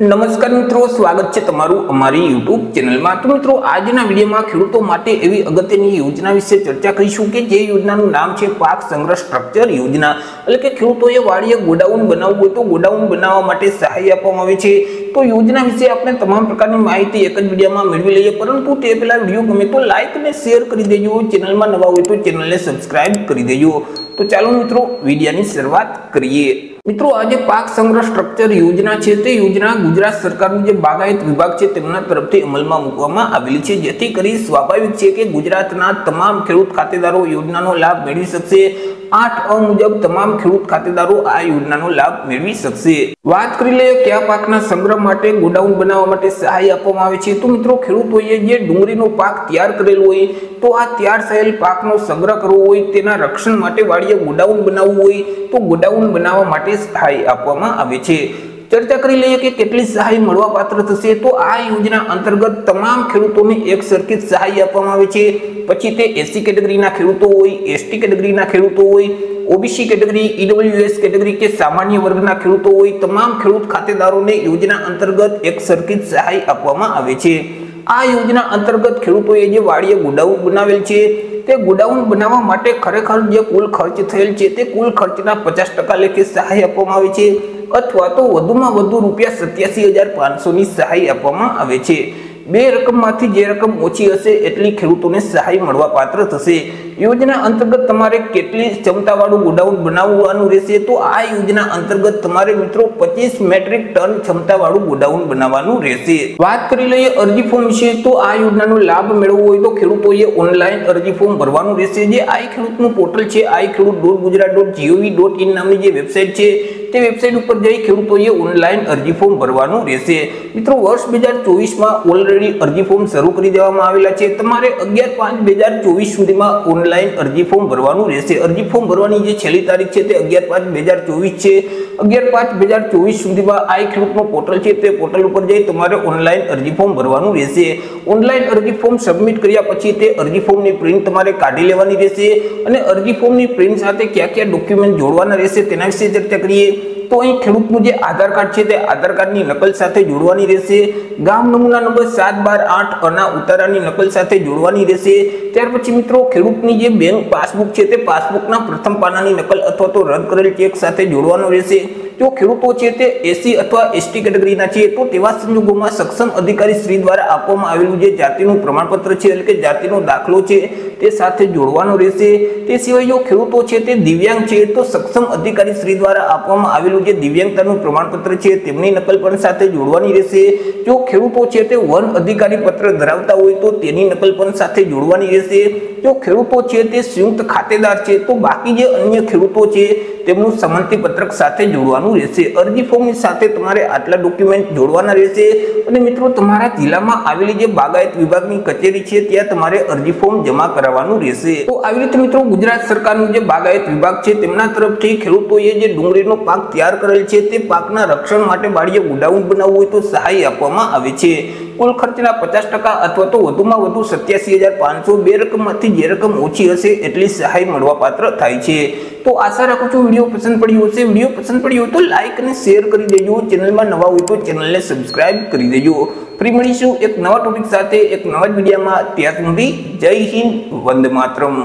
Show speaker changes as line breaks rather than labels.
નમસ્કાર મિત્રો, સ્વાગત છે તમારું અમારી યુટ્યુબ ચેનલમાં. તો મિત્રો, આજના વિડીયોમાં ખેડૂતો માટે એવી અગત્યની યોજના વિશે ચર્ચા કરીશું કે જે યોજનાનું નામ છે પાક સંગ્રહ સ્ટ્રક્ચર યોજના. એટલે કે ખેડૂતોએ વાડીએ ગોડાઉન બનાવવું હોય તો ગોડાઉન બનાવવા માટે સહાય આપવામાં આવે છે. તો યોજના વિશે આપણે તમામ પ્રકારની માહિતી એક જ વિડીયોમાં મેળવી લઈએ. પરંતુ તે પહેલાં વીડિયો ગમે તો લાઇક અને શેર કરી દેજો. ચેનલમાં નવા હોય તો ચેનલને સબસ્ક્રાઇબ કરી દેજો. તો ચાલો મિત્રો, વિડીયોની શરૂઆત કરીએ. મિત્રો, આજે પાક સંગ્રહ સ્ટ્રક્ચર યોજના છે તે યોજના ગુજરાત સરકારનું જે બાગાયત વિભાગ છે તેમના તરફથી અમલમાં મૂકવામાં આવેલી છે. જેથી કરી સ્વાભાવિક છે કે ગુજરાતના તમામ ખેડૂત ખાતેદારો યોજનાનો લાભ મેળવી શકશે. આઠ અ મુજબ તમામ ખેડૂત ખાતેદારો આ યોજનાનો લાભ મેળવી શકશે. વાત કરી લઈએ કયા પાકના સંગ્રહ માટે, ગોડાઉન બનાવવા માટે સહાય આપવામાં આવે છે. તો મિત્રો, ખેડૂતોએ જે ડુંગળીનો પાક તૈયાર કરેલો હોય, તો આ તૈયાર થયેલ પાકનો સંગ્રહ કરવો હોય, તેના રક્ષણ માટે વાડીએ ગોડાઉન બનાવવું હોય, તો ગોડાઉન બનાવવા માટે સહાય આપવામાં આવે છે. ચર્ચા કરી લઈએ કે કેટલી સહાય મળવા પાત્ર થશે, તો આ યોજના અંતર્ગત તમામ ખેડૂતોને એક સરખી સહાય આપવામાં આવે છે. પછી તે એસસી કેટેગરીના ખેડૂતો હોય, એસટી કેટેગરીના ખેડૂતો હોય, ઓબીસી કેટેગરી, ઈડબ્લ્યુએસ કેટેગરી કે સામાન્ય વર્ગના ખેડૂતો હોય, તમામ ખેડૂત ખાતેદારોને યોજના અંતર્ગત એક સરખી સહાય આપવામાં આવે છે. આ યોજના અંતર્ગત ખેડૂતોએ જે વાડીએ ગોડાઉન બનાવેલ છે, તે ગોડાઉન બનાવવા માટે ખરેખર જે કુલ ખર્ચ થયેલ છે, તે કુલ ખર્ચના પચાસ ટકા લેખે સહાય આપવામાં આવે છે. અથવા તો વધુમાં વધુ રૂપિયા સત્યાસી હજાર પાંચસોની સહાય આપવામાં આવે છે. બે રકમમાંથી જે રકમ ઓછી હશે એટલી ખેડૂતોને સહાય મળવા પાત્ર થશે. યોજના અંતર્ગત તમારે કેટલી ક્ષમતાવાળું ગોડાઉન બનાવવાનું રહેશે તો આ યોજના અંતર્ગત તમારે મિત્રો પચીસ મેટ્રિક ટન ક્ષમતાવાળું ગોડાઉન બનાવવાનું રહેશે. વાત કરી લઈએ અરજી ફોર્મ વિશે તો આ યોજનાનો લાભ મેળવવો હોય તો ખેડૂતોએ ઓનલાઈન અરજી ફોર્મ ભરવાનું રહેશે. જે આઈ ખેડૂતનું પોર્ટલ છે, I Khedut dot Gujarat dot G O V dot in website છે તે વેબસાઇટ ઉપર જઈ ખેડૂતોએ ઓનલાઈન અરજી ફોર્મ ભરવાનું રહેશે. મિત્રો, વર્ષ બે હજાર ચોવીસમાં ઓલરેડી અરજી ફોર્મ શરૂ કરી દેવામાં આવેલા છે. તમારે અગિયાર પાંચ બે હજાર ચોવીસ સુધીમાં ઓનલાઈન અરજી ફોર્મ ભરવાનું રહેશે. અરજી ફોર્મ ભરવાની જે છેલ્લી તારીખ છે તે અગિયાર પાંચ બે હજાર ચોવીસ છે. અગિયાર પાંચ બે હજાર ચોવીસ સુધીમાં આઈ ખેડૂતનું પોર્ટલ છે. તે પોર્ટલ ઉપર જઈ તમારે ઓનલાઈન અરજી ફોર્મ ભરવાનું રહેશે. ઓનલાઈન અરજી ફોર્મ સબમિટ કર્યા પછી તે અરજી ફોર્મની પ્રિન્ટ તમારે કાઢી લેવાની રહેશે અને અરજી ફોર્મની પ્રિન્ટ સાથે કયા કયા ડોક્યુમેન્ટ જોડવાના રહેશે તેના વિશે ચર્ચા કરીએ. તો અહીં ખેડૂતનું જે આધાર કાર્ડ છે તે આધાર કાર્ડની નકલ સાથે જોડવાની રહેશે. ગામ નમૂના નંબર સાત બાર આઠ અના ઉતારાની નકલ સાથે જોડવાની રહેશે. ત્યાર પછી મિત્રો ખેડૂતની જે બેંક પાસબુક છે તે પાસબુકના પ્રથમ પાનાની નકલ અથવા તો રદ કરેલ ચેક સાથે જોડવાનો રહેશે. જો ખેડૂતો છે તે એસી અથવા એસટી કેટેગરીના છે, તો તેવા સંજોગોમાં સક્ષમ અધિકારી શ્રી દ્વારા આપવામાં આવેલું જે જાતિનું પ્રમાણપત્ર છે, એટલે કે જાતિનો દાખલો છે, તે સાથે જોડવાનો રહેશે. તે સિવાય જો ખેડૂતો છે તે દિવ્યાંગ છે, તો સક્ષમ અધિકારી શ્રી દ્વારા આપવામાં આવેલું જે દિવ્યાંગતાનું પ્રમાણપત્ર છે, તેમની નકલ પણ સાથે જોડવાની રહેશે. જો ખેડૂતો છે તે વન અધિકારી પત્ર ધરાવતા હોય, તો તેની નકલ પણ સાથે જોડવાની રહેશે. જો ખેડૂતો છે તે સંયુક્ત ખાતેદાર છે, તો બાકી જે અન્ય ખેડૂતો છે, તેમનું સંમતિ પત્રક સાથે જોડવાનું રહેશે. અરજી ફોર્મની સાથે તમારે આટલા ડોક્યુમેન્ટ જોડવાના રહેશે. અને મિત્રો, તમારા જિલ્લામાં આવેલી જે બાગાયત વિભાગની કચેરી છે, ત્યાં તમારે અરજી ફોર્મ જમા કરાવવાનું રહેશે. તો આવી રીતે મિત્રો, ગુજરાત સરકારનું જે બાગાયત વિભાગ છે, તેમના તરફથી ખેડૂતોએ જે ડુંગળીનો પાક તૈયાર કરેલ છે, તે પાકના રક્ષણ માટે બાળીએ ગોડાઉન બનાવવું હોય તો સહાય આપવામાં આવે છે. કુલ ખર્ચના પચાસ ટકા અથવા તો વધુમાં વધુ સત્યાસી હજાર પાંચસો બે રકમમાંથી જે રકમ ઓછી હશે એટલી સહાય મળવાપાત્ર થાય છે. તો આશા રાખું છું વીડિયો પસંદ પડ્યો હશે. વીડિયો પસંદ પડ્યો તો લાઇક અને શેર કરી દેજો. ચેનલમાં નવા હોય તો ચેનલને સબસ્ક્રાઇબ કરી દેજો. ફરી મળીશું એક નવા ટોપિક સાથે, એક નવા જ વિડીયામાં ત્યાં સુધી જય હિન્દ, વંદે માતરમ.